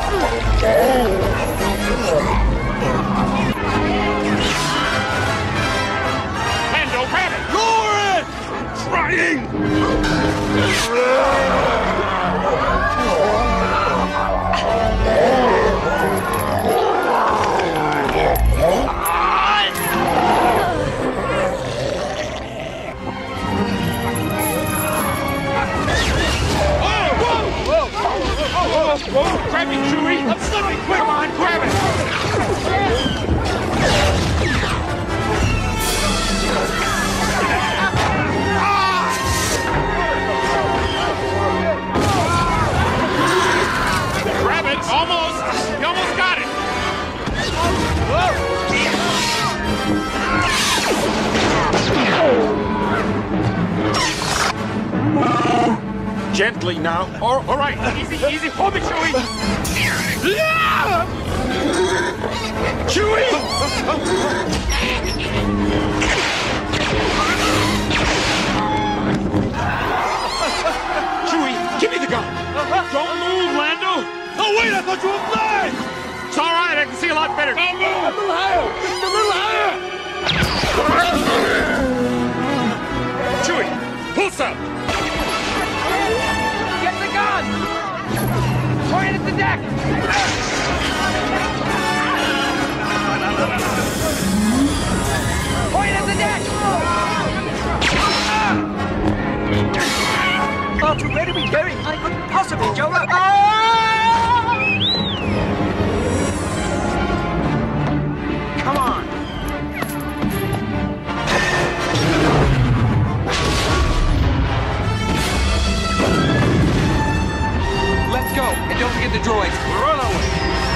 Yeah. Whoa. Grab me, Chewie. I'm slipping. Come on, grab it. Gently now. All, all right. Easy, easy. Hold me, Chewie. Yeah! Chewie, give me the gun. Don't move, Lando. Oh, wait, I thought you were flying. It's all right. I can see a lot better. Don't move. A little higher. Just a little higher. Chewie, pull some. Point at the deck! Point at the deck! Far too ready to be carried. I couldn't possibly, Joe. Run away.